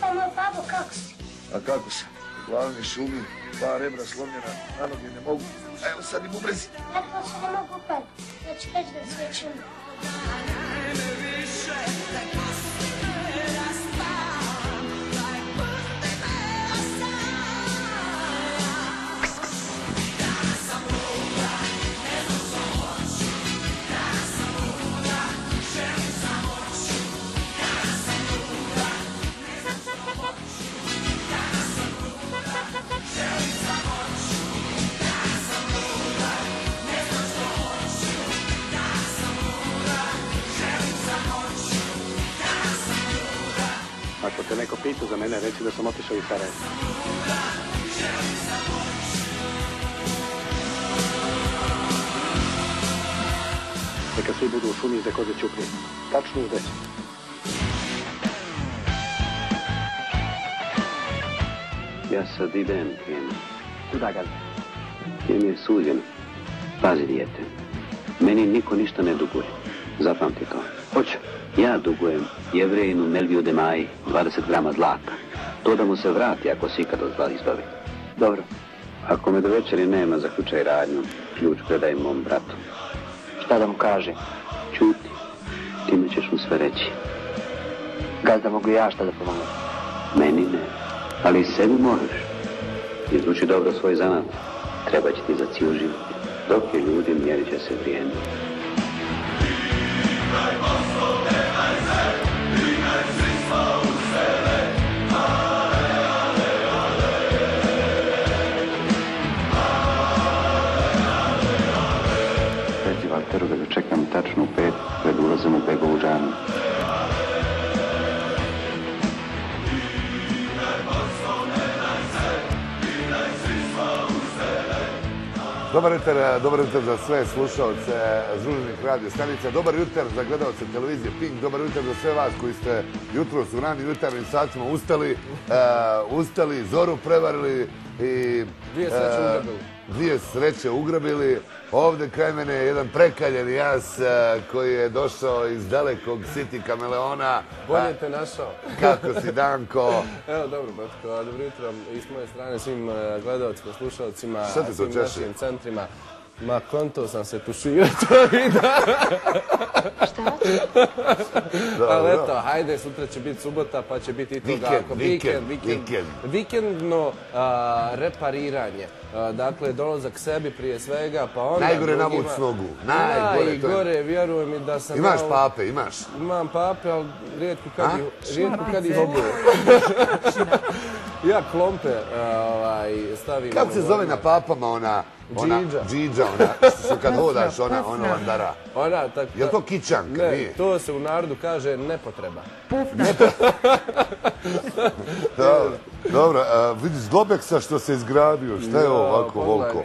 Pa moj babo, kako si? A kako sam? U glavni šumi, dva rebra slomljena, na noge ne mogu. A evo sad i bubrezi. Nekako se ne mogu upati. Ja ću reći da sve čujem. Neko pita za mene, reci da sam otišao iz Sarajeva. Neka svi budu u šumi za koze čupnje. Tačno u deset. Ja sad idem, Kema. Kuda ga? Kem je suđen. Pazi, dijete. Meni niko ništa ne duguje. Zapamti to. Hoću. Ja dugujem jevrejinu Melviju Demaji 20 grama zlata. To da mu se vrati ako se ikad od izbavi. Dobro. Ako me do večeri nema, zaključaj radnju. Ključ predaj mom bratu. Šta da mu kaže? Čuti. Time ćeš mu sve reći. Gazda mogu ja šta da pomognem. Meni ne. Ali sebi možeš. Izvuči dobro svoj zanat. Treba će ti za cijel život. Dok je ljudi, mjerit će se vrijeme. Ulazom u Begovu džanu. Dobar jutar, dobar jutar za sve slušalce žurnih radio stanica, dobar jutar za gledalce televizije Pink, dobar jutar za sve vas koji ste jutros u ranim jutarnim satima ustali, e, ustali, zoru prevarili i Dvije sreće e, ugrabili. Dvije sreće ugrabili. Ovdje kraj mene je jedan prekaljeni jas koji je došao iz dalekog City Kameleona. Bolje te našao. Kako si Danko? Evo, dobro, Batko, dobro jutro i s moje strane svim gledalcima, slušalcima, svim našim centrima. Ma, konto sam se tuširati ovih dana. Ali eto, hajde, sutra će biti subota, pa će biti i toga. Vikend, ako- vikend, vikend, vikend. Vikendno a, repariranje. A, dakle, dolazak sebi prije svega, pa onda Najgore navuć nogu. Najgore, to je- Najgore, vjeruj mi da sam... Imaš malo- pape, imaš? Imam pape, ali rijetko kad ih, rijetko kad ih. ja klompe ovaj, stavim... Kako se ono, zove na papama ona... Ona, džiđa, ona, što kad hodaš, ona, ona vandara. Ona, tak, Je li to kičanka? Ne, Nije. to se u narodu kaže nepotreba. Dobro, dobro a, vidi s Globeksa što se izgradio, šta je ovako, pogledaj volko?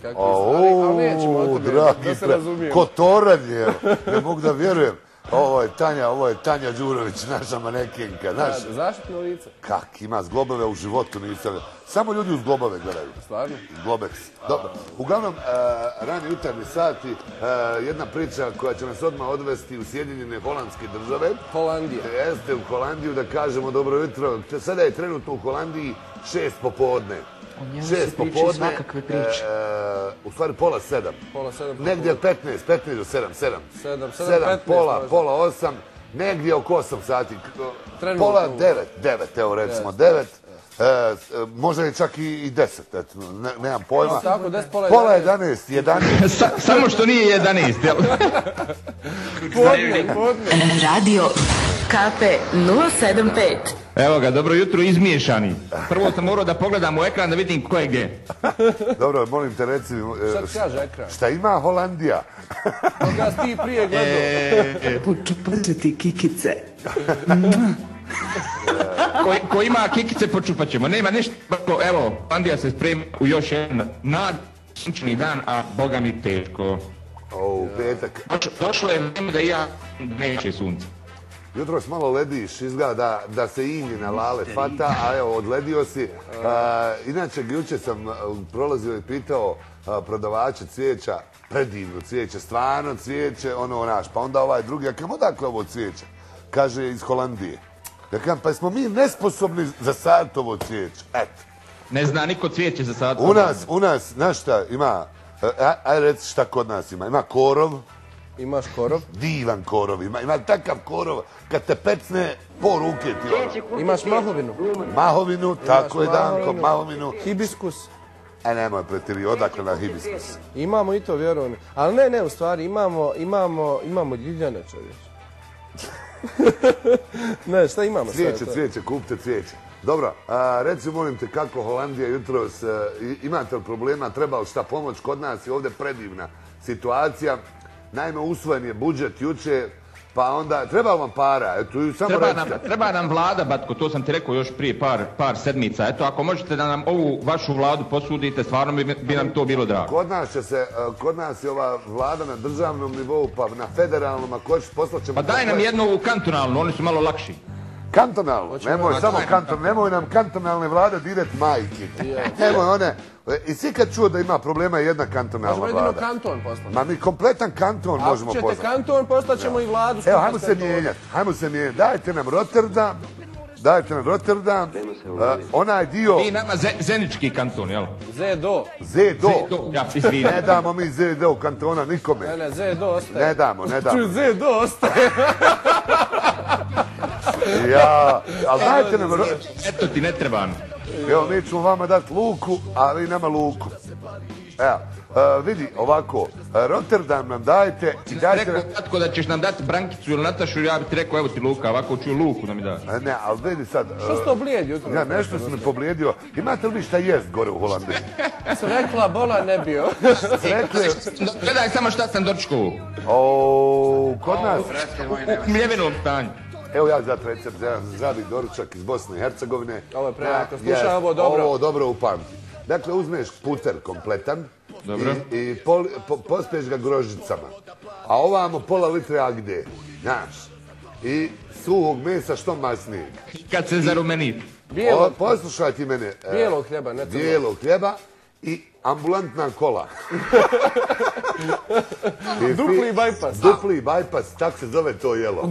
A, stvari, ali nećemo o dragi, da se razumijemo. kotoranje, evo. ne mogu da vjerujem. Ovo je Tanja, ovo je Tanja Đurović, naša manekenka, znaš. Zaštitno lice, Kak, ima zglobove u životu, nisam. Samo ljudi uz globove gledaju. stvarno. Globex. Dobro. Uglavnom, e, rani jutarnji sati, e, jedna priča koja će nas odmah odvesti u Sjedinjene holandske države. Holandija. Jeste u Holandiju da kažemo dobro jutro. Sada je trenutno u Holandiji šest popodne. O njemu Šest se pričaju popodne. svakakve priče. e, u stvari pola sedam. Pola sedam. Negdje od 15, 15 do 7, 7. Sedam, sedam, Sedam, 15 pola, možda. pola 8, negdje oko 8 sati. Trenutno Pola 9, 9, evo recimo 9. E, možda je čak i, i 10, eto, ne, nemam pojma. Tako, des pola Pola 11. 11, 11. samo što nije 11, jel? Podne, podne. Radio KP 075. Evo ga, dobro jutro, izmiješani. Prvo sam morao da pogledam u ekran da vidim ko je gdje. Dobro, molim te reci mi, e, Šta ti kaže ekran? šta ima Holandija? Koga si ti prije gledao? Počupat ti kikice. Ko, ko ima kikice, počupat ćemo. Nema ništa. Evo, Pandija se spremi u još jedan nad sunčani dan, a boga mi teško. O, u petak. Doš- Došlo je vrijeme da i ja neće sunce. Jutros malo lediš, izgleda da, se inji na lale fata, a evo, odledio si. A, inače, jučer sam a, prolazio i pitao a, prodavače cvijeća, predivno cvijeće, stvarno cvijeće, ono naš. Pa onda ovaj drugi, ja kažem, odakle ovo cvijeće? Kaže, iz Holandije. Ja kažem, pa smo mi nesposobni za Sartovo cvijeće. Eto. Ne zna niko cvijeće za sad. U nas, u nas, znaš šta, ima, e, aj reci šta kod nas ima. Ima korov, Imaš korov, divan korov, ima, ima takav korov, kad te pecne, po ruke ti ono. imaš mahovinu, Mahovinu, tako je Danko, mahovinu. hibiskus. E, nemoj pretiri, odakle na hibiskus. Imamo i to, vjeruj mi. Ali ne, ne, u stvari, imamo, imamo, imamo ljiljane, čovječ. ne, šta imamo? Cvijeće, cvijeće, kupite cvijeće. Dobro, a, reci molim te kako Holandija jutros, e, imate li problema, treba li šta pomoć kod nas je ovdje predivna situacija. Naime, usvojen je budžet juče, pa onda, treba vam para? Eto, samo Treba nam, treba nam vlada, Batko, to sam ti rekao još prije par, par sedmica. Eto, ako možete da nam ovu vašu vladu posudite, stvarno bi, bi nam to bilo drago. Kod nas će se, e, kod nas je ova vlada na državnom nivou, pa na federalnom, ako hoćeš poslat ćemo... Pa daj nam jednu ovu kantonalnu, oni su malo lakši. Kantonalno, nemoj samo kanton, nemoj nam kantonalne vlade direkt majke. Nemoj one, i si kad čuo da ima problema jedna kantonalna Možemo jedino vlada? kanton poslati. Ma mi kompletan kanton Ako možemo ćete poslati. kanton, poslaćemo i vladu. Evo, hajmo se mijenjati, hajmo se mijenjati. Dajte nam Rotterdam, dajte nam Rotterdam, a, onaj dio Vi nama ze, zenički kanton, jel? Zedo. Zedo. Zedo, ja, izvini. Ne damo mi Zedo kantona Ne, nikome. ne, Zedo ostaje. Ne damo, ne damo. Čuj, Zedo ostaje. Ja, ali dajte nam, Eto ti ne treba nam. evo mi ćemo vama dati luku, a vi nama luku. Evo, e, vidi, ovako, e, Rotterdam nam dajte i dajte Rekao, nam... Batko, da ćeš nam dati Brankicu ili Natašu, ja bi ti rekao, evo ti Luka, ovako ću luku da mi da. E, Ne, ali vidi sad... Što si to blijed jutro? Ja, nešto se mi poblijedio. Imate li vi šta jest gore u Holandiji? Ja sam rekla, bola ne bio. Rekli, Gledaj samo šta sam dočekao. o, kod nas, U mljevenom stanju. Evo ja za recept za jedan zdravi doručak iz Bosne i Hercegovine. Ovo je prejako. Slušaj, ovo dobro. Ovo dobro upamti. Dakle, uzmeš puter kompletan Dobro. i, i pol, po, ga grožicama. A ovamo pola litre agde, znaš. I suhog mesa što masnijeg. Kad se zarumeni. O, Bijelo, poslušaj ti mene. e, bijelog hljeba, ne bijelog hljeba i ambulantna kola. I Dupli bypass. Dupli bypass, tak se zove to jelo.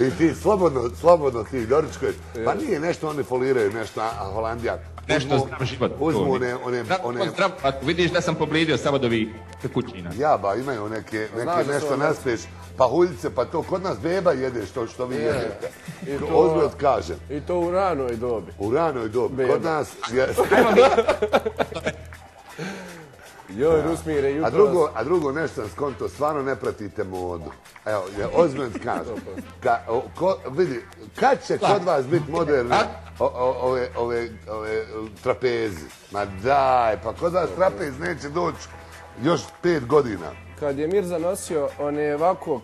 I ti slobodno, slobodno ti doručkuješ. Pa nije nešto, oni foliraju nešto, a Holandija. Nešto Uzmu- zdrav život. Uzmu one, one, Zdrav, one, zdrav, a vidiš da sam poblijedio samo do ovih tekućina. jaba, imaju neke, neke nešto naspiješ, pahuljice, pa to kod nas beba jede što, što vi jedete. I to- Ozbiljno kažem. I to u ranoj dobi. U ranoj dobi. Beba. Kod nas je... Joj, Rusmire, jutro... A drugo, a drugo nešto sam skonto, stvarno ne pratite modu. Evo, ja ozbiljno kažem. Ka, o, ko, vidi, kad će kod vas biti moderni o- o- ove, ove, ove trapezi? Ma daj, pa kod vas trapez neće doći još pet godina. Kad je Mirza nosio, on je ovako...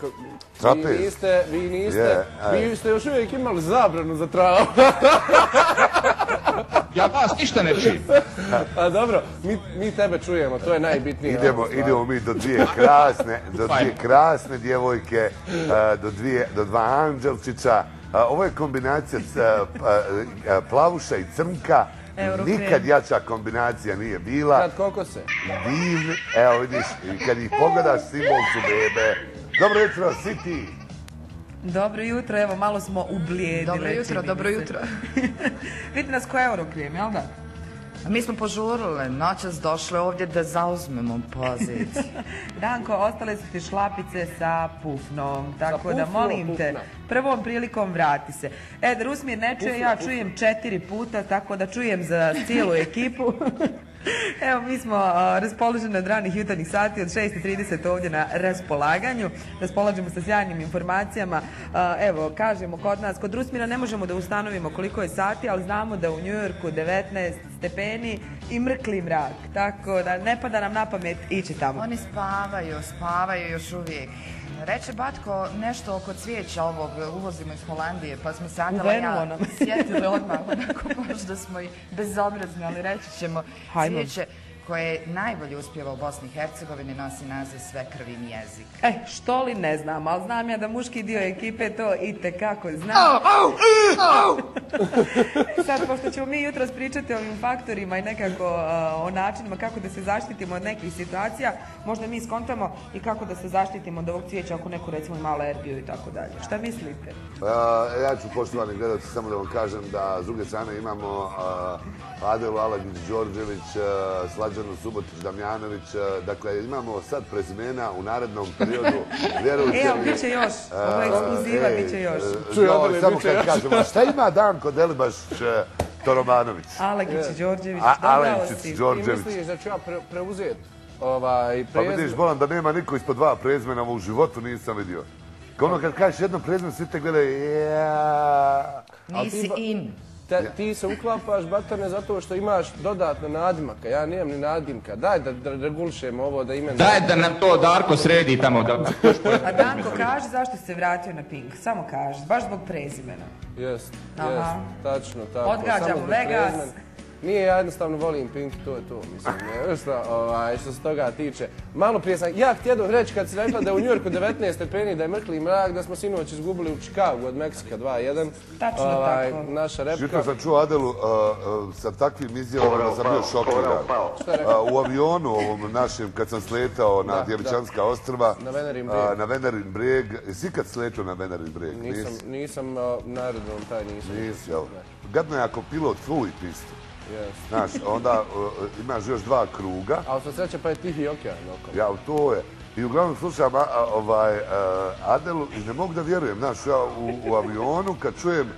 Vi niste, vi niste, vi ste još uvijek imali zabranu za travu. Ja vas ništa ne čujem. A dobro, mi, mi tebe čujemo, to je najbitnije. Idemo, idemo mi do dvije krasne, do dvije krasne djevojke, e, do, dvije, do dva anđelčića. E, Ovo je kombinacija e, pa, plavuša i crnka. Eurokrem. Nikad jača kombinacija nije bila. Kad kokose. divni, evo vidiš, kad ih pogledaš, simbol su bebe. Dobro jutro, City. Dobro jutro, evo malo smo ublijedile. Dobro jutro, dobro se. jutro. Vidite nas ko Eurokrijem, jel da? A Mi smo požurile, noćas došle ovdje da zauzmemo poziciju. Danko, ostale su ti šlapice sa pufnom, tako da molim te, prvom prilikom vrati se. E, da Rusmir ne čuje, ja čujem četiri puta, tako da čujem za cijelu ekipu. Evo, mi smo raspoloženi od ranih jutarnjih sati od 6.30 ovdje na raspolaganju. Raspolažemo sa sjajnim informacijama. Evo, kažemo kod nas, kod Rusmira ne možemo da ustanovimo koliko je sati, ali znamo da u Njujorku 19 stepeni i mrkli mrak. Tako da ne pada nam na pamet ići tamo. Oni spavaju, spavaju još uvijek. Reče Batko nešto oko cvijeća ovog, uvozimo iz Holandije, pa smo se Adela ja sjetili odmah, onako baš da smo i bezobrazni, ali reći ćemo Hajmo. cvijeće. Koje najbolje uspjeva u Bosni i Hercegovini nosi naziv Sve krvin jezik. E, što li ne znam, ali znam ja da muški dio ekipe to i tekako zna. Sad, pošto ćemo mi jutros pričati o ovim faktorima i nekako a, o načinima kako da se zaštitimo od nekih situacija, možda mi skontamo i kako da se zaštitimo od ovog cvijeća ako neko recimo ima alergiju i tako dalje. Šta mislite? A, ja ću, poštovani gledalci, samo da vam kažem da s druge strane imamo a, Adelu Alagić, Đorđević, a, Slađanu Subotić, Damjanović. a, dakle, imamo sad prezimena u narednom periodu. Vjerujte E, bit će još. a, Ovo je ekskluziva, bit će još. Čuj, Adele, samo kad kažemo, šta ima Danko Delibaš Torobanović? Alagić Đorđević, A- dodao Alenčić, si. Đorđević. Ti misliš da ću ja pre, preuzeti ovaj Pa prezme- vidiš, bolam da nema niko ispod dva prezmena u životu nisam vidio. Ono kad kažeš jedno prezme, svi te gledaju, ja. Nisi in. Te, ti se uklapaš, Batane, zato što imaš dodatno nadimaka. Ja nemam ni nadimka. Daj da, da regulišemo ovo, da ime... Daj da nam to Darko sredi tamo. Da... A Danko, kaži zašto se vratio na Pink. Samo kaži, baš zbog prezimena. Jest, Aha. jest, tačno, tako. Odgađamo Vegas. Nije, ja jednostavno volim Pink, to je to, mislim, ne, šta, ovaj, što se toga tiče. Malo prije sam, ja htjedo reći kad si rekla da je u Njujorku 19 stepeni, da je mrtli mrak, da smo sinoć izgubili u Chicagu od Meksika 2-1. Tačno Ovaj, tako. Naša repka. Jutro sam čuo Adelu uh, uh, sa takvim izjavama da sam bio šokiran. Uh, u avionu ovom našem, kad sam sletao na Da, Djevičanska ostrva, Na Venerin uh, breg. na Venerin breg, jesi ikad sletao na Venerin breg? Nisam, Nisi? nisam, uh, naredno taj nisam. Nisi, jel? Gadno je ako pilot fuj pistu. Yes. Znaš, onda uh, imaš još dva kruga. Ali sa sreće pa je tihi okean oko. Ja, to je. I uglavnom slušam a, ovaj, uh, Adelu i ne mogu da vjerujem, znaš, ja u, u avionu kad čujem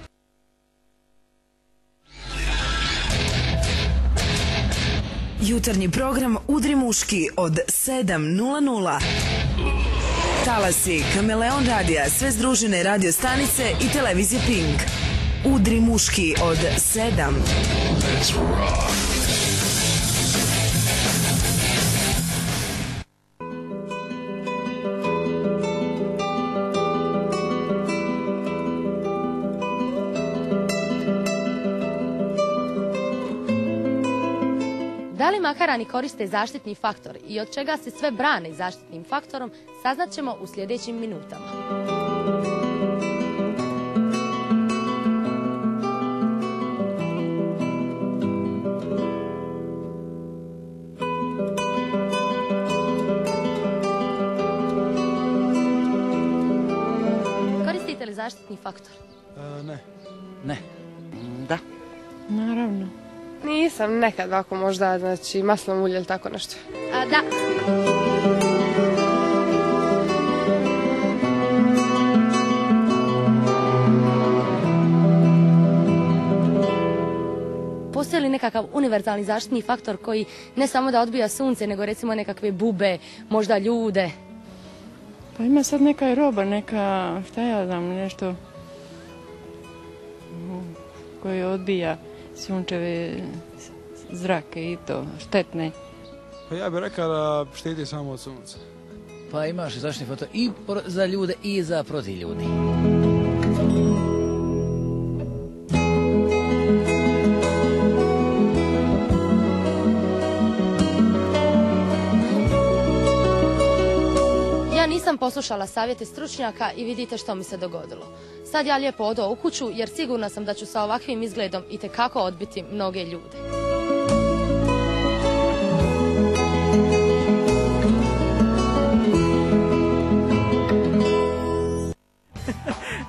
Jutarnji program Udri muški od 7.00. Talasi Kameleon Radija, sve združene radio stanice i televizije Pink. Udri muški od 7. Da li makarani koriste zaštitni faktor i od čega se sve brane zaštitnim faktorom, saznat ćemo u sljedećim minutama. Zaštitni faktor? ne. Ne. Da. Naravno. Nisam, nekad ovako možda, znači maslom ulje ili tako nešto. A, da. Postoji li nekakav univerzalni zaštitni faktor koji ne samo da odbija sunce, nego recimo nekakve bube, možda ljude? Pa ima sad neka roba, neka, šta ja znam, nešto koji odbija sunčeve zrake i to, štetne. Pa ja bih rekao da štiti samo od sunca. Pa imaš zaštitni faktor i za ljude i za protiv ljudi. Poslušala savjete stručnjaka i vidite što mi se dogodilo. Sad ja lijepo odo u kuću jer sigurna sam da ću sa ovakvim izgledom i tekako odbiti mnoge ljude.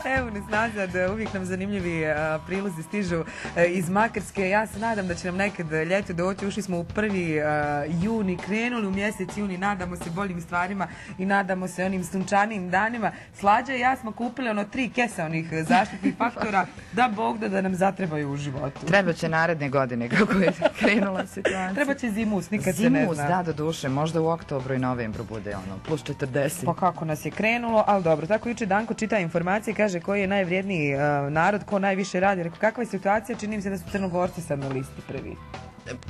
Evo nas nazad, uvijek nam zanimljivi prilozi stižu e, iz Makarske. Ja se nadam da će nam nekad ljeto doći. Ušli smo u prvi a, juni, krenuli u mjesec juni, nadamo se boljim stvarima i nadamo se onim sunčanim danima. Slađa i ja smo kupili ono tri kesa onih zaštitnih faktora da Bog da, da nam zatrebaju u životu. Treba će naredne godine kako je krenula situacija. Treba će zimus, nikad se ne Zimus, zna. da, do duše, možda u oktobru i novembru bude ono, plus 40. Pa kako nas je krenulo, ali dobro. Tako juče Danko čita informacije, kaže koji je najvrijedniji narod, ko najviše radi. Rekao, kakva je situacija, čini mi se da su Crnogorci sad na listi prvi.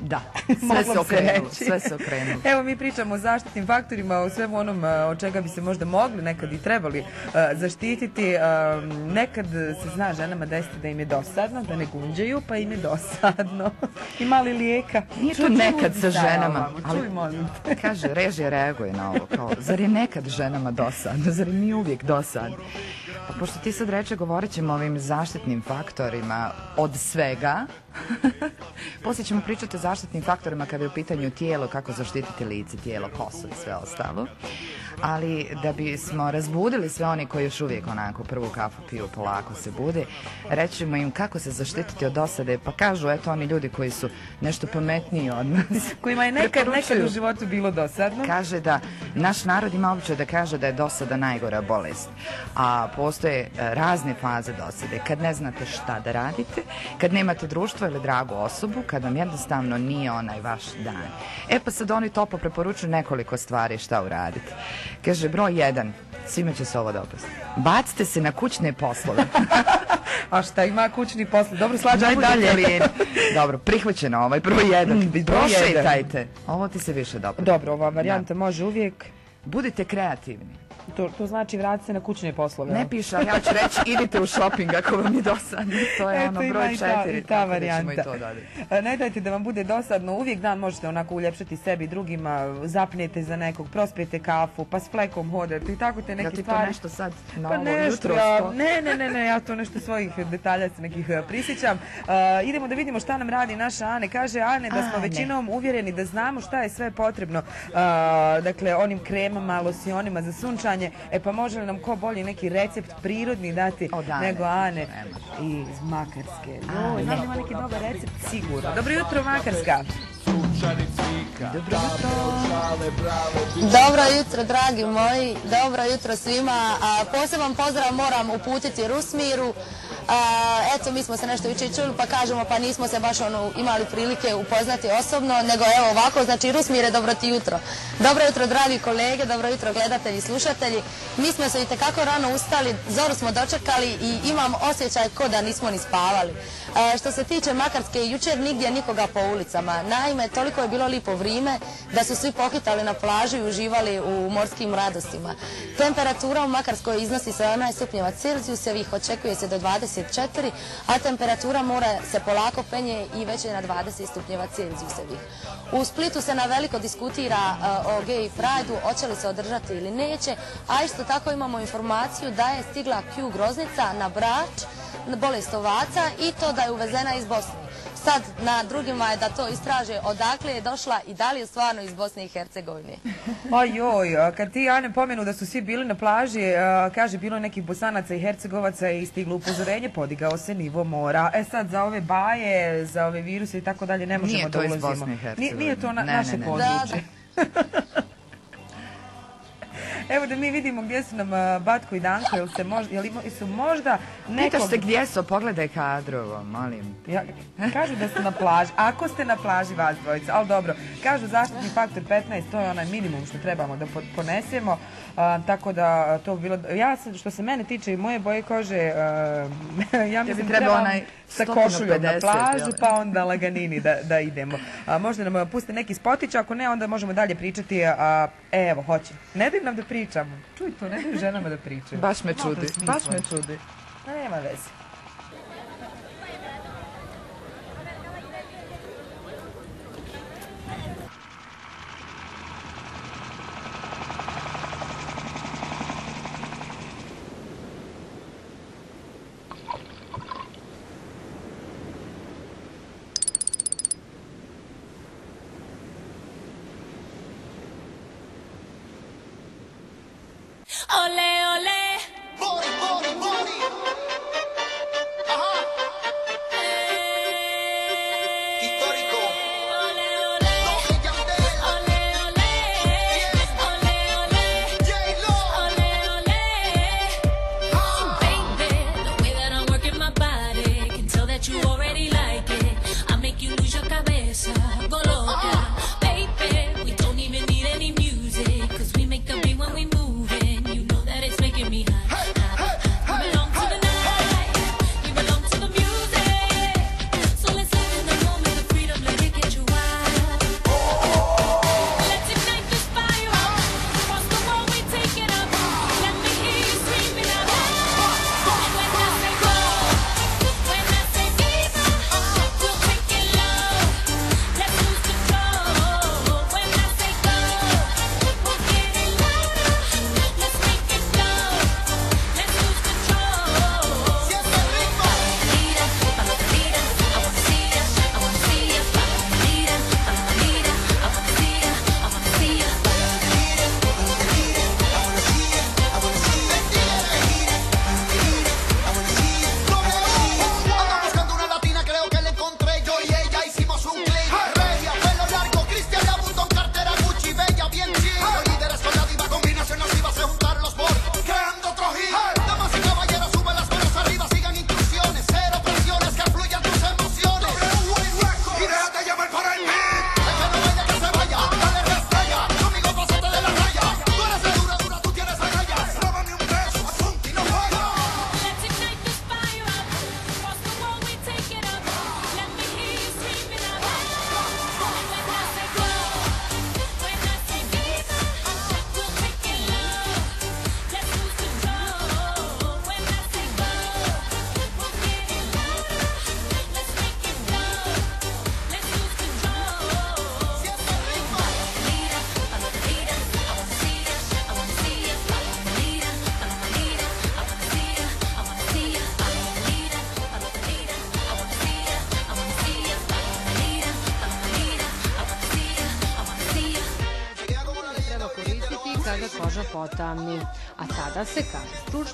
Da, sve se okrenulo, sve se okrenulo. Evo mi pričamo o zaštitnim faktorima, o svemu onom uh, od čega bi se možda mogli nekad i trebali uh, zaštititi. Um, nekad se zna ženama desiti da im je dosadno, da ne gunđaju, pa im je dosadno. Ima li lijeka? Nije to nekad sa ženama, ali kaže, režija reaguje na ovo, kao, zar je nekad ženama dosadno, zar im nije uvijek dosadno? Pa pošto ti sad reče, govorit ćemo o ovim zaštitnim faktorima od svega, poslije ćemo pričati o zaštitnim faktorima kada je u pitanju tijelo, kako zaštititi lice, tijelo, kosu i sve ostalo. Ali da bismo razbudili sve oni koji još uvijek onako prvu kafu piju, polako se bude, rećemo im kako se zaštititi od dosade, pa kažu eto oni ljudi koji su nešto pametniji od nas. Kojima je nekad, nekad u životu bilo dosadno. Kaže da naš narod ima običaj da kaže da je dosada najgora bolest. A postoje e, razne faze dosade. Kad ne znate šta da radite, kad nemate društvo ili dragu osobu, kad vam jednostavno nije onaj vaš dan. E pa sad oni topo preporučuju nekoliko stvari šta uraditi. Kaže broj jedan, svima će se ovo dopasti. Bacite se na kućne poslove. A šta ima kućni posao? Dobro, slađaj dalje. Dobro, prihvaćeno ovaj broj jedan. Mm, broj Prošetajte. Ovo ti se više dopada. Dobro, ova varijanta može uvijek. Budite kreativni. To, to znači vratiti se na kućne poslove. Ne piše, ali ja ću reći idite u shopping ako vam je dosadno. To je Eto, ono broj i ta- četiri. i ta varijanta. i to. E, Ne dajte da vam bude dosadno, uvijek dan možete onako uljepšati sebi drugima, zapnete za nekog, prospijete kafu, pa s flekom hodate i tako te neke Jel ti to stvari. nešto sad na Pa ovo nešto, jutro ja, ne, ne, ne, ne, ja to nešto svojih detalja se nekih e, prisjećam. E, idemo da vidimo šta nam radi naša Ane. Kaže Ane da smo većinom uvjereni da znamo šta je sve potrebno. E, dakle, onim kremama, losionima za sunčanje. E pa može li nam ko bolji neki recept prirodni dati nego Ane iz Makarske. Joj, znam da ima neki dobar recept sigurno. Dobro jutro Makarska. Dobro jutro, dragi moji. Dobro jutro svima. A, poseban pozdrav moram uputiti Rusmiru. Eto, mi smo se nešto jučer čuli, pa kažemo, pa nismo se baš ono, imali prilike upoznati osobno, nego evo ovako, znači Rusmire, dobro ti jutro. Dobro jutro, dragi kolege, dobro jutro, gledatelji slušatelji. Mi smo se i tekako rano ustali, zoru smo dočekali i imam osjećaj ko da nismo ni spavali. A, što se tiče Makarske, jučer nigdje nikoga po ulicama. Naime, toliko je bilo lipo vrijeme da su svi pohitali na plažu i uživali u morskim radostima. Temperatura u Makarskoj iznosi 17 stupnjeva Celzijusevih, očekuje se do 24, a temperatura mora se polako penje i već je na 20 stupnjeva Celzijusevih. U Splitu se na veliko diskutira uh, o gay prideu, hoće li se održati ili neće, a isto tako imamo informaciju da je stigla Q groznica na Brač, bolest ovaca i to da je uvezena iz Bosne. Sad na drugima je da to istraže odakle je došla i da li je stvarno iz Bosne i Hercegovine. Ojoj, a kad ti Ane pomenu da su svi bili na plaži, kaže bilo je nekih bosanaca i hercegovaca i stiglo upozorenje, podigao se nivo mora. E sad za ove baje, za ove viruse i tako dalje ne možemo Nije da to iz ulazimo. Bosne i Nije, Hercegovine. nije to na, Ne, naše ne, ne. područje. Evo da mi vidimo gdje su nam a, Batko i Danko, jel se možda, jel ima, su možda nekog... Pitaš se gdje su, pogledaj kadrovo, molim. Ja, kažu da ste na plaži. Ako ste na plaži vas dvojica, ali dobro. Kažu zaštitni faktor 15, to je onaj minimum što trebamo da po- ponesemo. a, tako da to bi bilo... Ja što se mene tiče i moje boje kože, a, ja bi mislim trebao trebam onaj sa košuljom na 150, plažu, pa onda laganini da, da idemo. A, možda nam puste neki spotić, ako ne, onda možemo dalje pričati. A, evo, hoće. Ne daj nam da pričamo. Čuj to, ne daj ženama da pričaju. Baš me čudi, baš me čudi. Nema veze.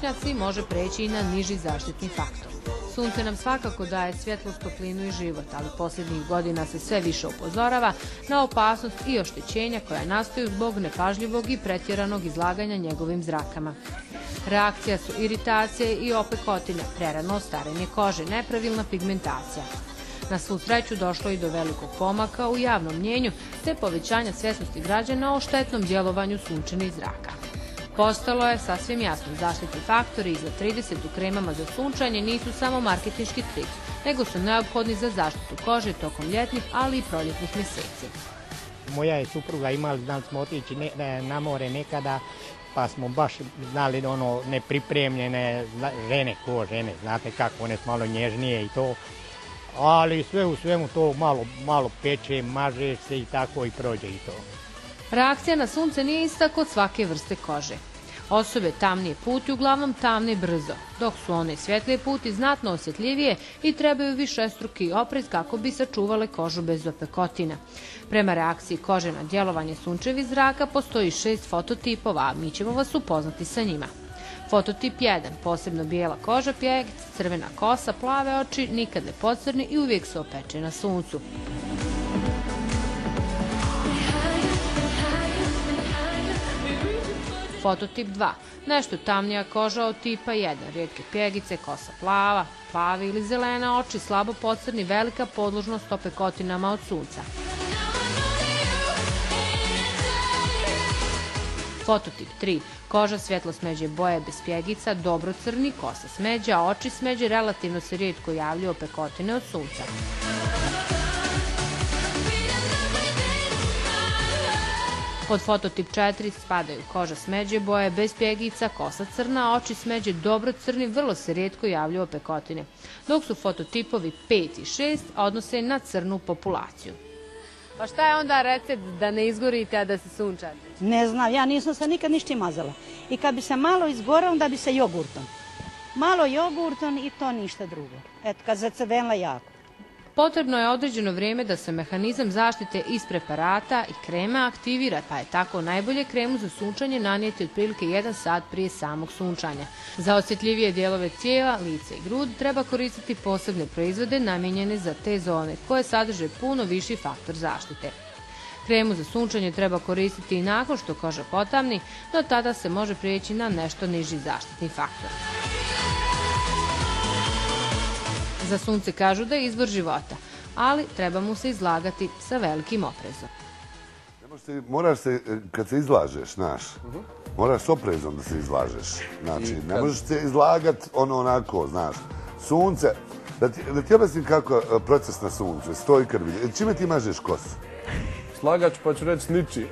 Stručnjaci, može preći i na niži zaštitni faktor. Sunce nam svakako daje svjetlost, toplinu i život, ali posljednjih godina se sve više upozorava na opasnost i oštećenja koja nastaju zbog nepažljivog i pretjeranog izlaganja njegovim zrakama. Reakcija su iritacije i opekotina, prerano starenje kože, nepravilna pigmentacija. Na svu sreću došlo je i do velikog pomaka u javnom mnjenju te povećanja svjesnosti građana o štetnom djelovanju sunčanih zraka. Postalo je sasvim jasno, zaštitni faktori iza 30 u kremama za sunčanje nisu samo marketinški trik, nego su neophodni za zaštitu kože tokom ljetnih, ali i proljetnih mjeseci. Moja je supruga imali, znali smo otići na more nekada, pa smo baš znali ono nepripremljene žene, ko žene, znate kako, one su malo nježnije i to. Ali sve u svemu to malo, malo peče, maže se i tako i prođe i to. Reakcija na sunce nije ista kod svake vrste kože. Osobe tamnije puti uglavnom tamne brzo, dok su one svjetlije puti znatno osjetljivije i trebaju više struki kako bi sačuvale kožu bez opekotina. Prema reakciji kože na djelovanje sunčevih zraka postoji šest fototipova, a mi ćemo vas upoznati sa njima. Fototip 1, posebno bijela koža, pjegic, crvena kosa, plave oči, nikad ne i uvijek se opeče na suncu. Fototip 2. Nešto tamnija koža od tipa 1. Rijetke pjegice, kosa plava, plavi ili zelena oči, slabo pocrni, velika podložnost opekotinama od sunca. Fototip 3. Koža svjetlo smeđe boje bez pjegica, dobro crni, kosa smeđa, oči smeđe, relativno se rijetko javljaju opekotine od sunca. Pod fototip 4 spadaju koža smeđe boje, bez pjegica, kosa crna, oči smeđe, dobro crni, vrlo se rijetko javljaju opekotine. Dok su fototipovi 5 i 6 odnose na crnu populaciju. Pa šta je onda recept da ne izgorite, a da se sunčate? Ne znam, ja nisam se nikad ništa mazala. I kad bi se malo izgore, onda bi se jogurtom. Malo jogurtom i to ništa drugo. Eto, kad se crvenla jako. Potrebno je određeno vrijeme da se mehanizam zaštite iz preparata i kreme aktivira, pa je tako najbolje kremu za sunčanje nanijeti otprilike 1 sat prije samog sunčanja. Za osjetljivije dijelove tijela, lice i grud treba koristiti posebne proizvode namijenjene za te zone, koje sadrže puno viši faktor zaštite. Kremu za sunčanje treba koristiti i nakon što koža potamni, no tada se može prijeći na nešto niži zaštitni faktor. Za sunce kažu da je izvor života, ali treba mu se izlagati sa velikim oprezom. Se- moraš se, e, kad se izlažeš, znaš, moraš s oprezom da se izlažeš. Znači, ne možeš se izlagat ono onako, znaš. Sunce, da ti, da ti objasnim kako je proces na suncu, stoji krvi. E, Čime ti mažeš kosu? Slagač pa ću reći sniči.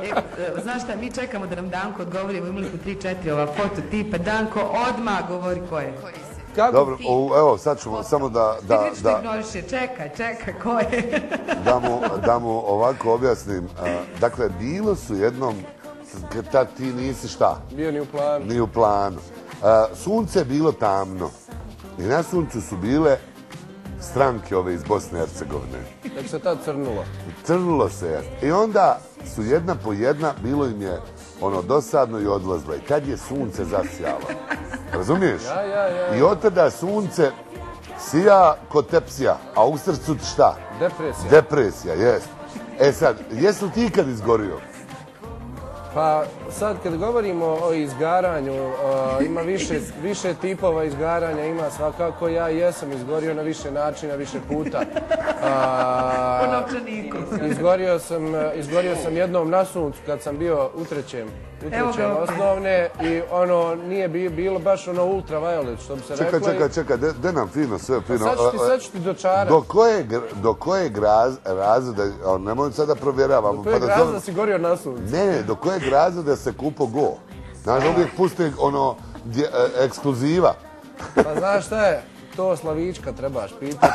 E, e, znaš šta, mi čekamo da nam Danko odgovori, imali smo 3-4 ova fototipa. Danko, odmah govori ko je. Dobro, o, evo, sad ćemo samo da, da, vidiš da da, ignoriše, čekaj, čekaj, ko je? da, mu, da mu ovako objasnim. Dakle, bilo su jednom, kad tad ti nisi šta? Bio ni u planu. Ni u planu. Sunce je bilo tamno. I na suncu su bile stranke ove iz Bosne i Hercegovine. Nek se tad crnulo. Crnilo se je. I onda su jedna po jedna, bilo im je ono dosadno i odlazlo. I tad je sunce zasjalo. Razumiješ? Ja, ja, ja. I od tada sunce sija kod tepsija, a u srcu ti šta? Depresija. Depresija, jest. E sad, jesi li ti ikad izgorio? Pa sad kad govorimo o izgaranju, o, ima više, više tipova izgaranja, ima svakako, ja jesam izgorio na više načina, više puta. A. Izgorio sam, izgorio sam jednom na suncu kad sam bio u trećem, u trećem osnovne i ono nije bi, bilo baš ono ultraviolet što bi se Čekaj, reklo. i- čekaj, čekaj, de, de nam fino, sve fino. sad ću ti- A, a, sad ću ti dočarat. Do kojeg, do kojeg raz, razreda, nemoj sada provjeravamo. To je pa da graz zovem- da si gorio na suncu. Ne, ne, do kojeg razreda se kupo go? Znaš, uvijek pusti ono, e, ekskluziva. Pa znaš šta je? To Slavička trebaš pitati.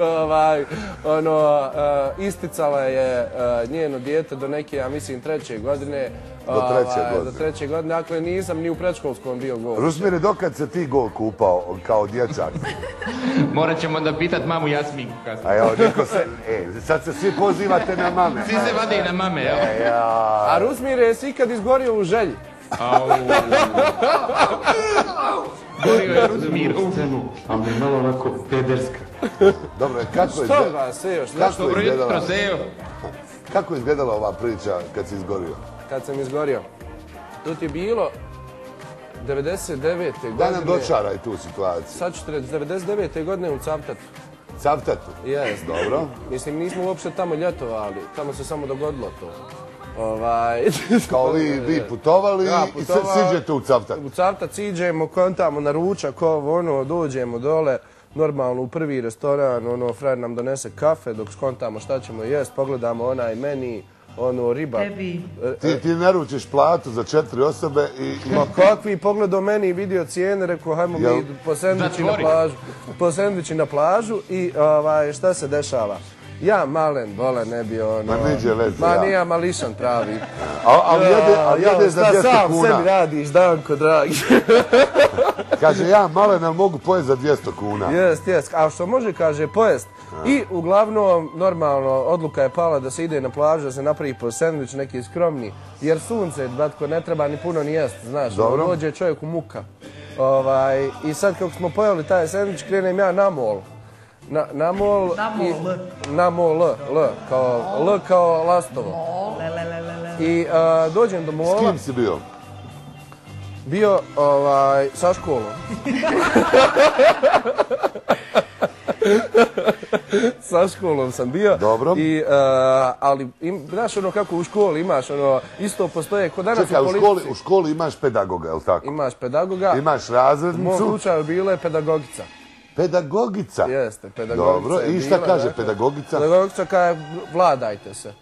ovaj, ono, eh, isticala je eh, njeno dijete do neke, ja mislim, treće godine. Do treće Ovaj, godine. Do treće godine, dakle nisam ni u predškolskom bio gol. Rusmire, dokad se ti gol kupao kao dječak? Morat ćemo onda pitat mamu Jasminku A kasnije. evo, niko se, e, sad se svi pozivate na mame. Svi se vade i na mame, evo. E, ja. A Rusmire, jesi ikad izgorio u želji? Au. Gorio je Rusmir. Ali je malo onako pederska. Dobro, kako je, Što vas se još? kako je Dobro jutro, izgledala, Sejo. kako je izgledala ova priča kad si izgorio? Kad sam izgorio. To ti je bilo 99. godine. Daj nam dočaraj tu situaciju. Sad ću ti reći, 99. godine u Cavtatu. Cavtatu. Jes. Dobro. Mislim, nismo uopće tamo ljetovali, tamo se samo dogodilo to. Ovaj... Kao vi, vi putovali Ja, i se putovao- siđete u Cavtat. U Cavtat iđemo, kontamo na ručak, ovo, ono, dođemo dole, normalno u prvi restoran, ono, frajer nam donese kafe dok skontamo šta ćemo jest, pogledamo onaj meni, ono, riba. Tebi. E, Ti, ti naručiš platu za četiri osobe i... i- Ma kakvi, pogledao meni i vidio cijene, rekao hajmo Jel? mi po sendviči na plažu. Po sendviči na plažu i ovaj, šta se dešava? Ja malen, bole, ne bi ono... Ma niđe veze, Ma ja. nije mališan pravi. A- ali jede- ali Ja, jede za šta 200 sam kuna. sebi radiš, Danko, dragi. Kaže, ja malen, ali mogu pojesti za 200 kuna. Jest, jest. A što može, kaže, pojest. I uglavnom, normalno, odluka je pala da se ide na plažu, da se napravi po sendvič neki skromni. Jer sunce, batko, ne treba ni puno ni jest, znaš. Dobro. ono, Dođe čovjek u muka. Ovaj, I sad kako smo pojeli taj sendvič, krenem ja na mol. Na, na mol. Na i- mol. Na mol, L, L, kao, L kao lastovo. Le, le, le, le, le. I a, dođem do S mola, kim si bio? bio ovaj, sa školom. sa školom sam bio. Dobro. I, uh, ali, im, znaš ono kako u školi imaš, ono, isto postoje, kod danas Čekaj, u u politici. školi, u školi imaš pedagoga, je li tako? Imaš pedagoga. Imaš U mom razrednicu, slučaju bila je pedagogica. Pedagogica. Jeste, pedagogica Dobro, je i šta bila, kaže dakle. pedagogica? Pedagogica kaže, vladajte se.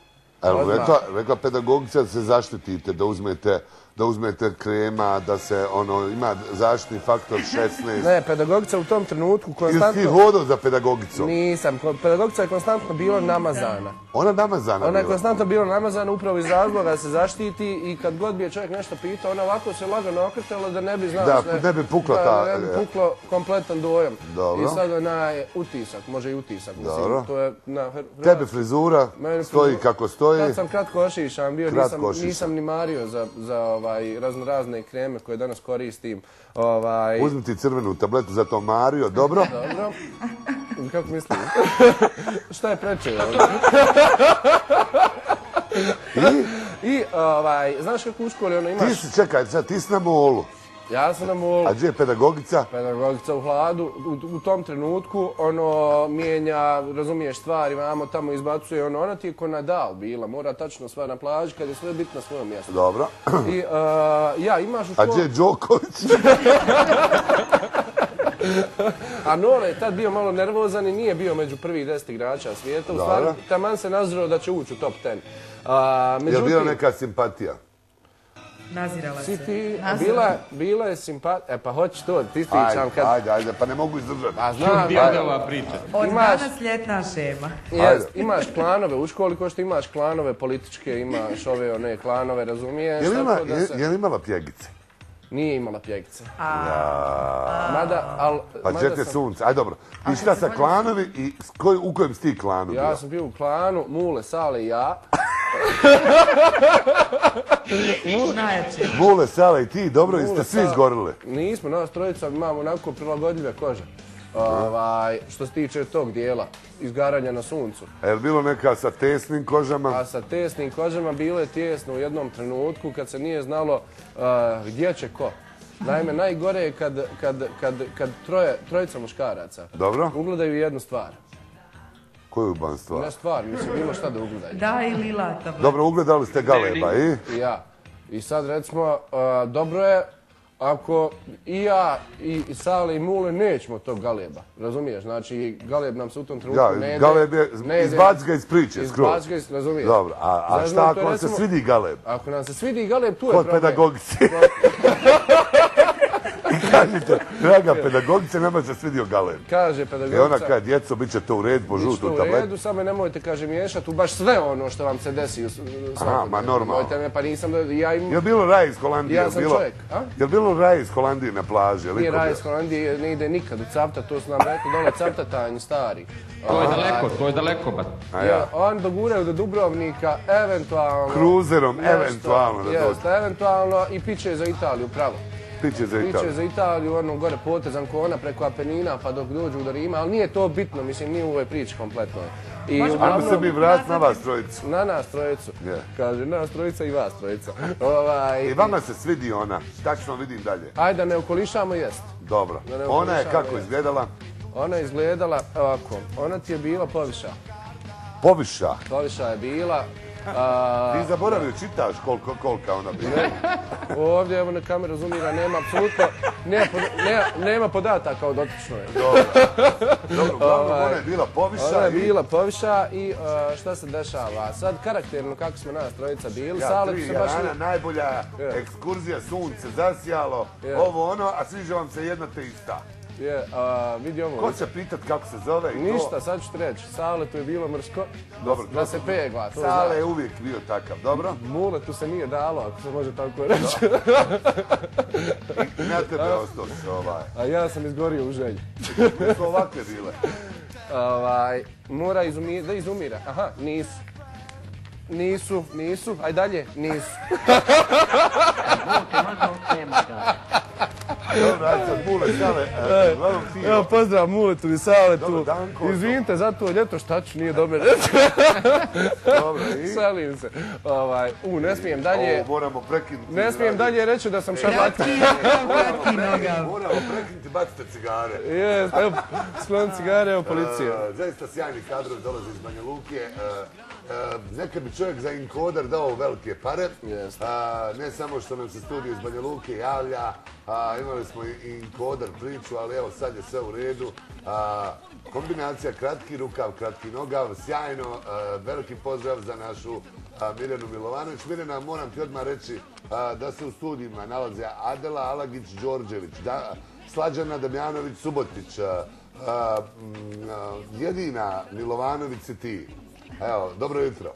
Evo, rekla, rekla pedagogica da se zaštitite, da uzmete, da uzmete krema, da se ono, ima zaštitni faktor 16. Ne, pedagogica u tom trenutku Ili ti konstantno... hodao za pedagogicom? Nisam, pedagogica je konstantno bila namazana. Ona namazana Ona je bila. konstantno bila namazana upravo iz razloga da se zaštiti i kad god bi je čovjek nešto pitao, ona ovako se lagano okretala da ne bi znao Da, ne bi pukla da, ta- ne bi puklo kompletan dojam. Dobro. I sad onaj utisak, može i utisak. Mislim, Dobro. to je na Tebe frizura stoji kako stoji. Kad sam kratko ošišan bio, Kratko nisam, nisam ni mario za, za ovaj, razno razne kreme koje danas koristim. Ovaj, Uzmi ti crvenu tabletu za to Mario, dobro? Dobro. Kako mislim? Šta je preče ovdje? I, ovaj, znaš kako u školi ono Ti imaš... si, čekaj, sad ti si na molu. Ja sam na molu. A gdje je pedagogica? Pedagogica u hladu, u, u tom trenutku ono mijenja, razumiješ stvari, vamo tamo izbacuje, ono, ona ti je ko Nadal bila, mora tačno stvar na plaži kad je sve biti na svojom mjestu. Dobro. I uh, ja, imaš u A školi... gdje je Đoković? A Nole je tad bio malo nervozan i nije bio među prvih deset igrača svijeta. U stvari, taman se nazreo da će ući u top 10. A, Je li međutim, bila neka simpatija? Nazirala si se. ti, Nazirala. bila, bila je simpatija, e pa hoćeš to, ti Ajde, pričam kad... ajde, ajde, pa ne mogu izdržati. A znam, Gdje je ova priča? Od Imaš- danas ljetna šema. Jest, imaš klanove u školi, ko što imaš klanove političke, imaš ove one klanove, razumiješ? Je li, ima, tako da je, se- je li imala pjegice? Nije imala pjegice. Ja. Mada, al... Pa mada džete sam- sunce. Aj dobro. I šta sa klanovi i s koj, u kojem si ti klanu bio? Ja sam bio u klanu, Mule, Sale i ja. Mule, Sala i ti, dobro, jeste svi izgorili. Nismo, nas trojica imamo onako prilagodljive kože. Ovaj, što se tiče tog dijela, izgaranja na suncu. A je li bilo neka sa tesnim kožama? A sa tesnim kožama bilo je tijesno u jednom trenutku kad se nije znalo uh, gdje će ko. Naime, najgore je kad, kad, kad, kad troje, trojica muškaraca Dobro. ugledaju jednu stvar. Koju ban stvar? Ne stvar, mislim, bilo šta da ugledaju. Da, i lilata. Dobro, ugledali ste Galeba i? I ja. I sad recimo, dobro je ako i ja i, Sale i Mule nećemo tog Galeba, razumiješ? Znači, Galeb nam se u tom trenutku ne ide. Galeb je, ne izbaci ga iz priče, skroz. Izbaci ga iz, razumiješ? Dobro, a, a šta to ako vam se recimo- svidi Galeb? Ako nam se svidi Galeb, tu je Kod problem. pedagogici. Kažite, draga pedagogice, nama se svidio galen. Kaže I pedagogica. ona kaže, djeco, bit će to u redu po Bit će žutu to u tabletu. redu, samo nemojte, kaže, miješati u baš sve ono što vam se desi. u svakodnevno. ma normalno. Me, pa nisam da, ja im... Jel bilo raj iz Holandije? Ja sam bilo, čovjek, a? Jel bilo raj iz Holandije na plaži? Nije raj iz Holandije, ne ide nikad u Cavta, to su nam rekli dole Cavtatanj stari. To je daleko, to je daleko, ba. A Ja, on doguraju do Dubrovnika, eventualno... Kruzerom, eventualno da jeste, eventualno i piće za Italiju, pravo. Piće za Italiju. za Italiju, ono gore potez Ancona preko Apenina pa dok dođu do Rima, ali nije to bitno, mislim, nije u ovoj priči kompletno. I Ajmo uglavnom- se mi vratiti na vas trojicu. Na nas trojicu. Kaže, nas trojica i vas trojica. Ovaj, I vama se svidi ona. Tačno vidim dalje. Ajde da ne okolišamo, jest. Dobro. Ona je kako jest. izgledala? Ona je izgledala ovako, ona ti je bila poviša. Poviša. Poviša je bila. A, Ti zaboravio, čitaš koliko, kolika ona bila. Ovdje, evo na kameru zoomira, nema apsolutno, nema, nema, nema podataka o dotičnoj. Dobro. Dobro, uglavnom Ovaj, ona je bila poviša Ona je i- bila poviša i uh, šta se dešava? Sad karakterno kako smo nas trojica bili, Ja, Sale tri baš... jarana, najbolja ekskurzija, sunce zasijalo, ovo ono, a sviđa vam se jedna te ista. Je, a, vidi ovo. Ko će pitat kako se zove i to? Ništa, sad ću ti reći. Sale tu je bilo mrsko. Dobro, da se pegla, to Sale je znaš. uvijek bio takav, dobro? Mule tu se nije dalo, ako se može tako reći. I na tebe ostao se ovaj. A ja sam izgorio u želji. Jesu ovakve bile? Ovaj, mora izumi, da izumira. Aha, nisu. Nisu, nisu. Aj dalje, nisu. Dobro, ajde sad, Mule, Sale, e, ti... Evo, pozdrav Muletu i Saletu. Dobro, Danko. Izvinite, zato ljeto šta ću, nije dobro. Dobro, i? Šalim se. Ovaj, u, ne smijem dalje. Ovo moramo prekinuti. Ne smijem dalje reći da sam šarlatan. Moramo prekinuti, bacite cigare. Jes, evo, sklon cigare, evo policija. E, zaista sjajni kadrovi dolaze iz Banja Luke. E, e, neka bi čovjek za inkoder dao velike pare. A, ne samo što nam se studio iz Banja Luke javlja, a, imali smo i inkoder priču, ali evo sad je sve u redu. A, kombinacija kratki rukav, kratki nogav, sjajno, e, veliki pozdrav za našu Mirjanu Milovanović. Mirjana, moram ti odmah reći da se u studijima nalaze Adela Alagić-Đorđević, da, Slađana mm, a, jedina Milovanović si ti. Evo, dobro jutro.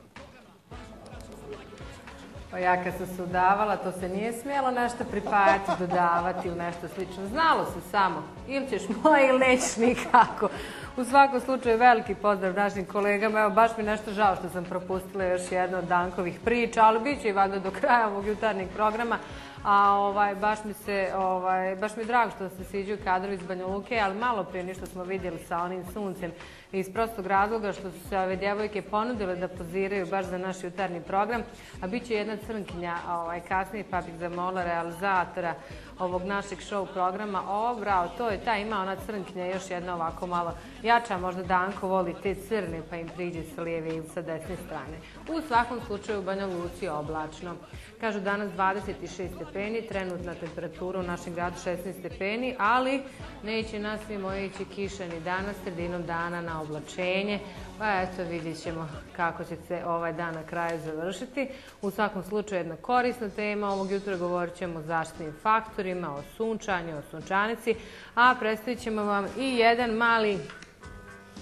Pa ja kad sam se udavala, to se nije smjelo nešto pripajati, dodavati ili nešto slično. Znalo se samo, ili ćeš moje ili nećeš nikako. U svakom slučaju veliki pozdrav našim kolegama. Evo, baš mi nešto žao što sam propustila još jednu od Dankovih priča, ali bit će i valjda do kraja ovog jutarnjeg programa. A ovaj, baš mi se, ovaj, baš mi je drago što se sviđaju kadrovi iz Banja Luke, ali malo prije ništa smo vidjeli sa onim suncem iz prostog razloga što su se ove djevojke ponudile da poziraju baš za naš jutarnji program, a bit će jedna crnkinja ovaj, kasnije pa bih zamolila realizatora ovog našeg show programa. O, bravo, to je ta, ima ona crnkinja još jedna ovako malo jača, možda Danko voli te crne pa im priđe sa lijeve ili sa desne strane. U svakom slučaju u Banja Luci oblačno. Kažu danas 26 stepeni, trenutna temperatura u našem gradu 16 stepeni, ali neće nas mimo ići kiša ni danas, sredinom dana na oblačenje. Pa eto, vidjet ćemo kako će se ovaj dan na kraju završiti. U svakom slučaju jedna korisna tema. Ovog jutra govorit ćemo o zaštitnim faktorima, o sunčanju, o sunčanici, a predstavit ćemo vam i jedan mali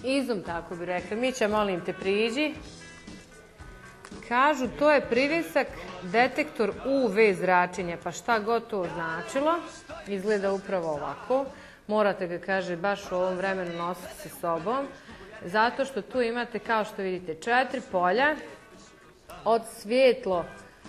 izum, tako bi rekla. Mića, molim te, priđi. Kažu, to je privisak detektor UV zračenja, pa šta god to značilo, izgleda upravo ovako. Morate ga, kaže, baš u ovom vremenu nositi sa sobom, zato što tu imate, kao što vidite, četiri polja, od svijetlo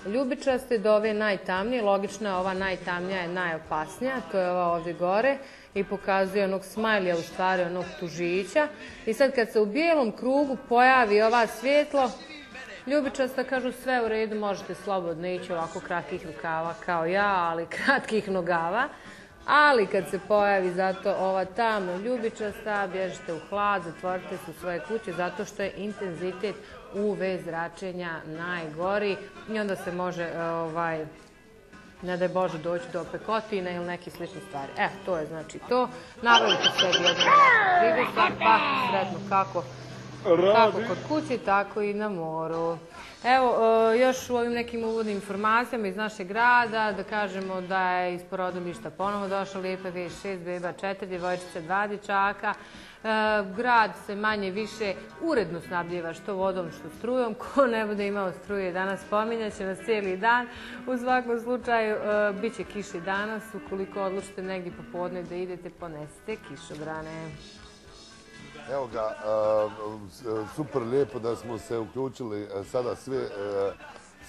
ljubičaste do ove najtamnije, logično je ova najtamnija je najopasnija, to je ova ovdje gore i pokazuje onog smajlija, u stvari onog tužića. I sad kad se u bijelom krugu pojavi ova svjetlo, Ljubičasta kažu sve u redu, možete slobodno ići ovako kratkih rukava kao ja, ali kratkih nogava. Ali kad se pojavi zato ova tamno ljubičasta, bježite u hlad, zatvorite se u svoje kuće zato što je intenzitet UV zračenja najgori i onda se može e, ovaj, ne daj Bože doći do pekotine ili neke slične stvari. E, to je znači to. Nabavite sebi jedan privisak, pa sretno kako kako kod kuće, tako i na moru. Evo, e, još u ovim nekim uvodnim informacijama iz našeg grada, da kažemo da je iz porodilišta ponovo došlo lijepa vijest, šest beba, četiri djevojčice, dva dječaka. E, grad se manje više uredno snabdjeva što vodom, što strujom. Ko ne bude imao struje danas spominjat će nas cijeli dan. U svakom slučaju, e, bit će kiši danas. Ukoliko odlučite negdje popodne da idete, ponesite kišobrane. Evo ga, super lijepo da smo se uključili e, sada svi, e,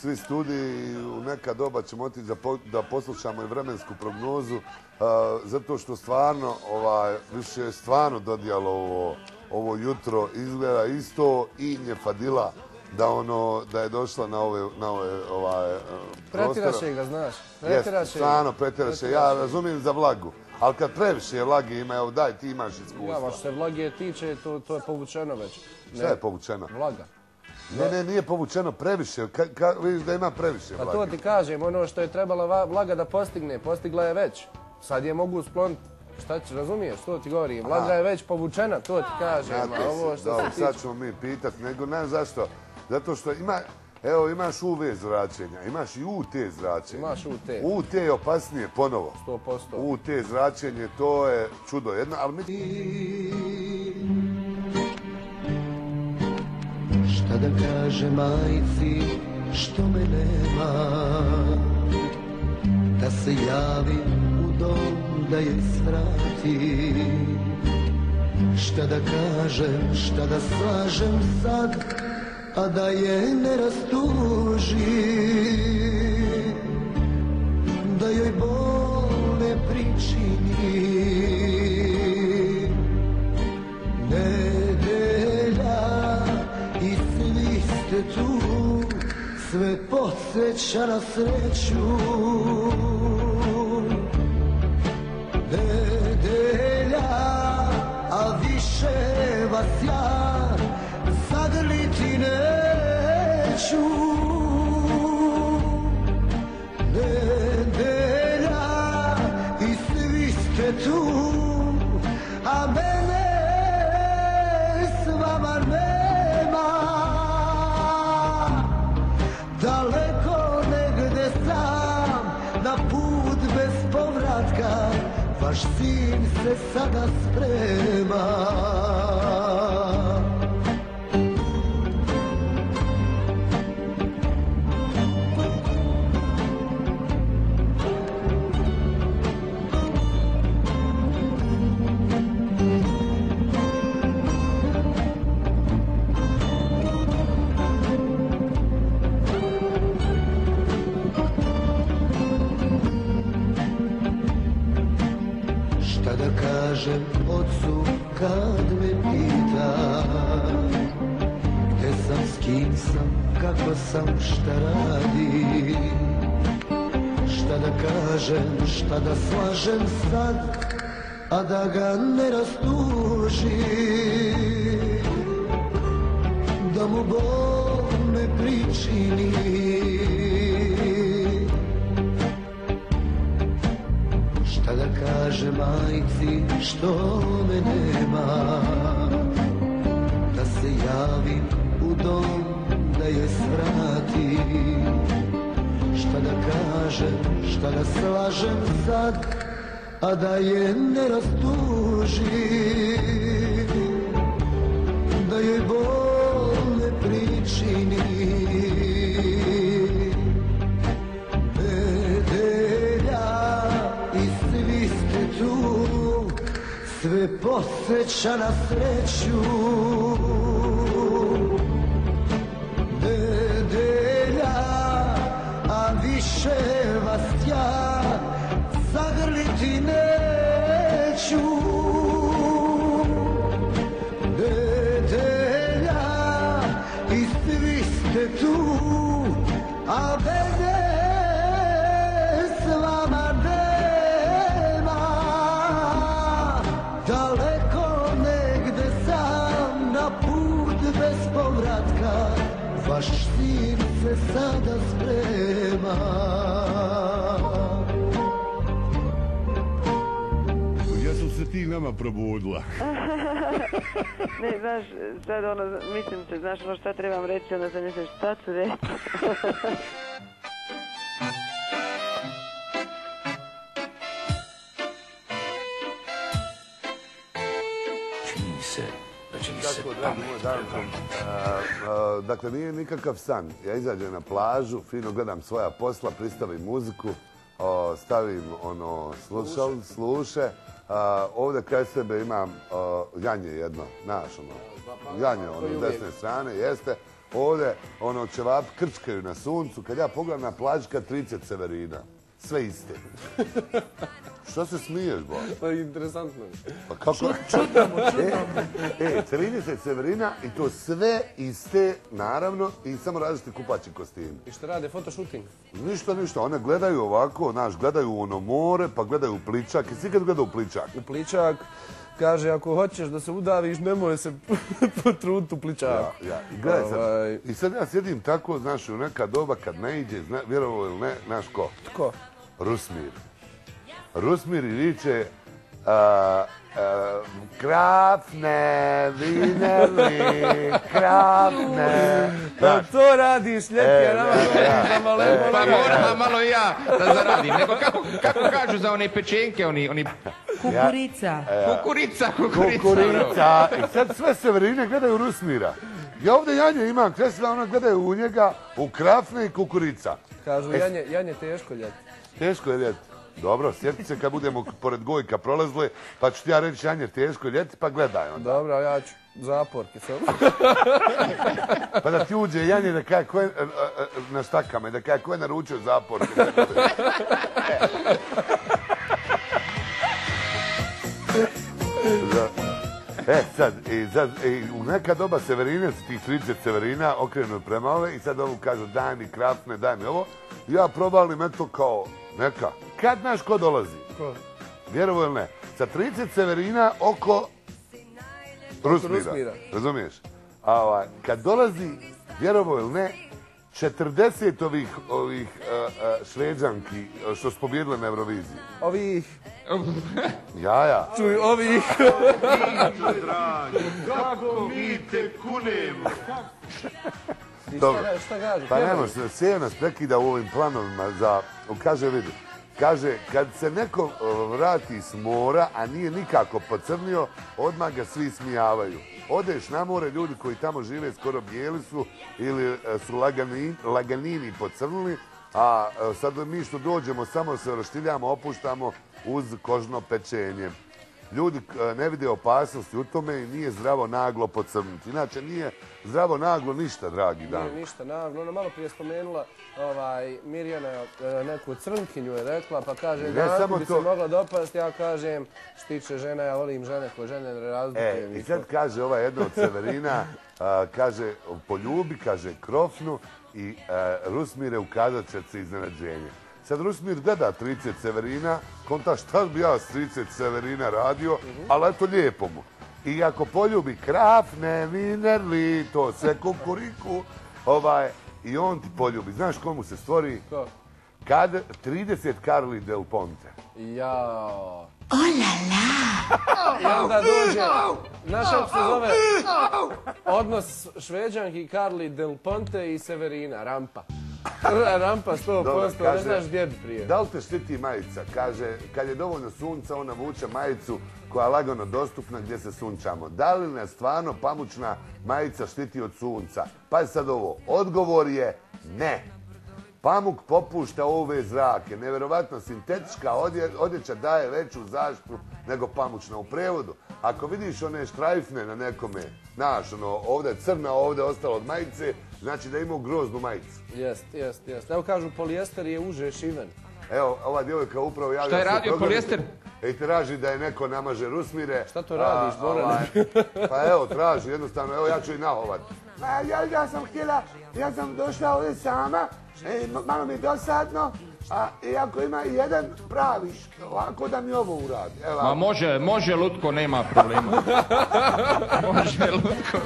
svi studiji i u neka doba ćemo otići da, po- da poslušamo i vremensku prognozu, e, zato što stvarno, ovaj, više je stvarno dodijalo ovo, ovo jutro, izgleda isto i njefadila da ono, da je došla na ove, na ove, ovaj. Pretiraše ga, znaš. Pretiraše stvarno pretiraše. Ja razumijem za vlagu, ali kad previše vlage ima, evo daj, ti imaš Ja, iskustva. ma što se vlage tiče, to, to je povučeno već. Šta je povučeno? Vlaga. Ne, ne, nije povučeno previše. Ka, ka- vidiš da ima previše Pa vlage. to ti kažem, ono što je trebala vlaga da postigne, postigla je već. Sad je mogu skloniti, šta će, razumiješ, to ti govorim. Vlaga je već povučena, to ti kažem. Znate ovo što se tiče... sad ćemo mi pitat, nego ne zašto. Zato što ima, evo imaš UV zračenja, imaš i UT zračenja. Imaš UT. UT je opasnije ponovo. 100%. UT zračenje, to je čudo jedno, ali mi... Šta da kaže majci što me nema Da se javi u dom da je svrati Šta da kažem, šta da slažem sad A da je ne rastuži. Da joj bol ne pričini. Nedelja i svi ste tu Sve podsjeća na sreću Vaš sin se sada sprema sam, šta radi Šta da kažem, šta da slažem sad A da ga ne rastuži Da mu bol ne pričini. Šta da kaže majci što me nema Da se javim u dom da je svrati. Šta da kažem, šta da slažem sad A da je ne rastuži Da joj bol ne tu Sve posjeća na sreću više vas ja zagrliti neću. Nedelja i svi ste tu a mene s vama nema. Daleko negde sam na put bez povratka Vaš sin se sada nama probudila. ne, znaš, sad ono, mislim se, znaš ono šta trebam reći, onda sam mislim šta ću reći. Se da će mi se a, dakle, nije nikakav san. Ja izađem na plažu, fino gledam svoja posla, pristavim muziku, o, stavim ono slušal, sluše. A, ovdje kraj sebe imam o, janje jedno, naš ono, janje ono s desne strane, jeste. Ovdje ono ćevap krčkaju na suncu, kad ja pogledam na plaži kad 30 severina. Sve iste. Što se smiješ, bo? Pa interesantno. Pa kako? čudno mu, čudno E, e, 30 severina i to sve iste, naravno, i samo različiti kupaći kostimi. I što rade, fotoshooting? Ništa, ništa. One gledaju ovako, znaš, gledaju ono more, pa gledaju u pličak. I svi kad gledaju u pličak. U pličak, kaže, ako hoćeš da se udaviš, nemoj se potruditi u pličak. Ja, ja. I gledaj sad, Ovaj, i sad ja sjedim tako, znaš, u neka doba kad ne iđe, zna, vjerovo ili ne, znaš ko? Tko? Rusmir. Rusmir i viče, a, a, krafne, vineli, krafne. Da to radiš E, a nama ne, govoriš ja, za malemu. e. Pa moram malo ja da zaradim. Nego kako, kako kažu za one pečenke, oni, oni... Kukurica. Kukurica, kukurica. Kukurica. I sad sve severine gledaju Rusmira. Ja ovdje Janje imam kresla, ona gledaju u njega, u krafne i kukurica. Kažu, E, Janje, Janje teško ljeti. Teško je ljeti. Dobro, sjeti se kad budemo pored Gojka prolazili, pa ću ti ja reći Janje teško je ljeti, pa gledaj onda. Dobro, ja ću zaporke samo. Pa da ti uđe Janje da kaj ko je, e, e, na štakama i da kaj ko je naručio zaporke. E, sad, i, sad, i u neka doba Severine, tih 30 Severina, okrenu prema ove i sad ovu kažu daj mi krafne, daj mi ovo. Ja probalim eto kao neka. Kad znaš ko dolazi? Ko? Vjerovo ili ne? Sa 30 Severina oko Rusmira. Rusmira. Razumiješ? A ovaj, kad dolazi, vjerovo ili ne, 40 ovih, ovih uh, šveđanki što su pobjedile na Euroviziji. Ovih, Ja, ja. čuj, ovih. Kako mi te kunemo? Dobro. šta, šta? Pa pjevaju? nemo se, Sjejo nas prekida u ovim planovima za, kaže vidi, kaže kad se neko o, vrati s mora, a nije nikako pocrnio, odmah ga svi smijavaju. Odeš na more, ljudi koji tamo žive skoro bijeli su ili e, su lagani, laganini pocrnili, a e, sad mi što dođemo samo se raštiljamo, opuštamo uz kožno pečenje. Ljudi e, ne vide opasnosti u tome i nije zdravo naglo pocrniti. Inače nije zdravo naglo ništa, dragi dan. Nije ništa naglo. Ona malo prije spomenula ovaj, Mirjana e, neku crnkinju je rekla, pa kaže, Ne da samo bi to. se mogla dopasti, ja kažem, što tiče žena, ja volim žene koje žene ne razlikujem. E, i sad kaže ova jedna od Severina, a, kaže, poljubi, kaže, krofnu i a, Rusmire ukazat će se iznenađenje. Sad Rusmir gleda 30 Severina, konta šta bi ja s 30 Severina radio, ali eto lijepo mu. I ako poljubi krafne, vinerli, to sve kukuriku, ovaj, i on ti poljubi. Znaš komu se stvori? Ko? Kad 30 Carli Del Ponte. Jao. I onda dođe, znaš kako se zove odnos Šveđanki Karli Del Ponte i Severina, rampa. Rampa 100%, Dobro, ne znaš gdje bi prije. Da li te štiti majica? Kaže, kad je dovoljno sunca, ona vuče majicu koja je lagano dostupna gdje se sunčamo. Da li nas stvarno pamučna majica štiti od sunca? Pa sad ovo, odgovor je ne. Pamuk popušta ove zrake. Neverovatno sintetička odje, odjeća daje veću zaštitu nego pamučna. U prevodu, ako vidiš one štrajfne na nekome, znaš, ono, ovdje je crna, ovdje je ostalo od majice, znači da ima groznu majicu. Jest, jest, jest. Evo kažu, polijester je uže šiven. Evo, ova djevojka upravo javlja Šta je radio polijester? I traži da je neko namaže rusmire. Šta to radiš, A, Borane? ovaj, Pa evo, traži jednostavno, evo ja ću i nahovat. Pa ja, ja sam htjela, ja sam došla ovdje sama, e, malo mi je dosadno A i ako ima jedan pravi, ovako da mi ovo uradi. Evo, Ma može, može Lutko, nema problema. može Lutko.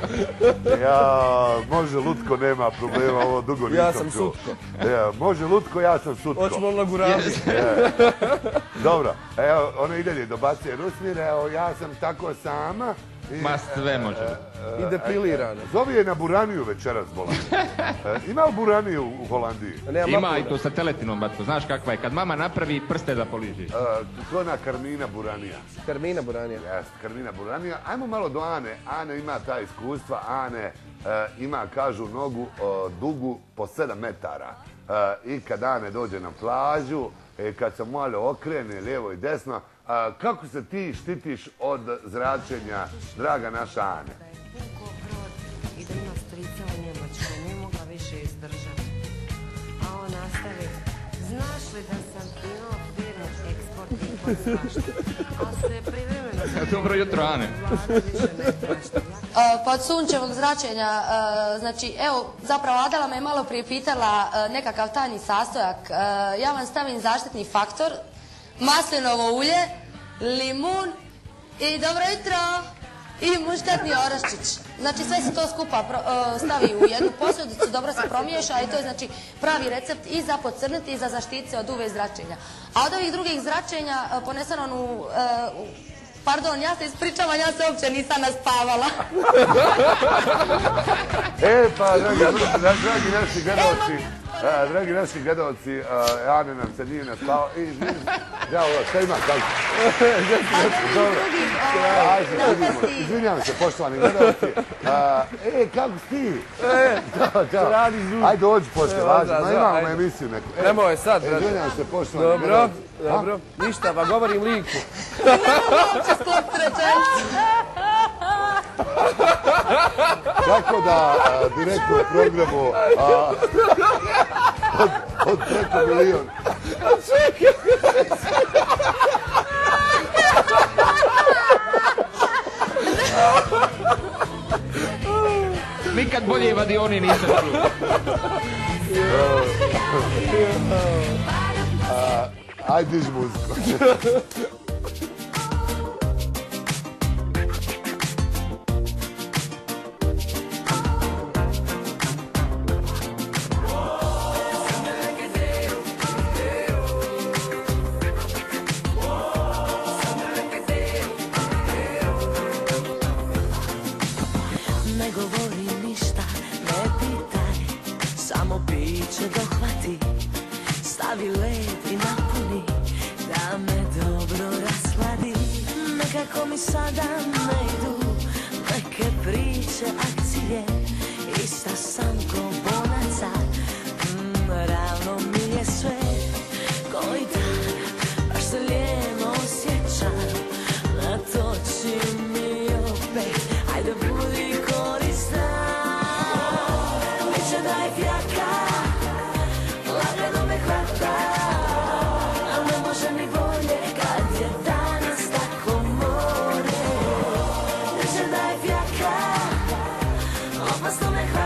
Ja, može Lutko, nema problema, ovo dugo nisam Ja sam čuo. Sutko. Ja, može Lutko, ja sam Sutko. Hoćemo na. Dobro, evo, ona i dalje dobacuje Rusmir, evo, ja sam tako sama. Ma sve može. I depilirana. Zovi je na Buraniju večeras bolan. E, Ima Buraniju u Holandiji? Ima i to sa teletinom, batko. Znaš kakva je? Kad mama napravi prste da poliži. E, to je na Karmina Buranija. Karmina Buranija. Jeste, Karmina Buranija. Ajmo malo do Ane. Ane ima ta iskustva. Ane e, ima, kažu, nogu dugu po 7 metara. I kad Ane dođe na plažu, kad se malo okrene lijevo i desno, a, kako se ti štitiš od zračenja, draga naša Ane? i strica u nije mogla više izdržati. A on nastavi, znaš li da sam imao firmu eksport import svašta, a se privremeno Dobro jutro, Ane. E, Pod sunčevog zračenja, e, znači evo, zapravo Adela me malo prije pitala e, nekakav tajni sastojak. Ja vam stavim zaštitni faktor, maslinovo ulje, limun i dobro jutro i muškatni oraščić. Znači sve se to skupa e, stavi u jednu posudicu, dobro se promiješa i to je znači pravi recept i za pocrniti i za zaštititi se od UV zračenja. A od ovih drugih zračenja, e, poneseno u, e, u Pardon, ja se ispričavam, ja se uopće nisam naspavala. E, pa, dragi, dragi naši gledalci, a, dragi naši gledalci, a, Ane nam se nije naspao. I, ja, ovo, šta ima? Dobro. Ajde, vidimo. Izvinjavam se, poštovani gledalci. A, E, kako si ti? E, čao. Ajde, dođi E, važno. onda, Ma imamo ajde. emisiju neku. E, Nemoj sad, e, brate. Izvinjavam se, poštovani Dobro, gledalci. A? dobro. Ništa, pa govorim liku. Uopće sklopiti rečenicu. Kako da direktno u programu a, od, od preko milion. Nikad bolje vadioni nisam čuo. Ajde, muziku. Summer.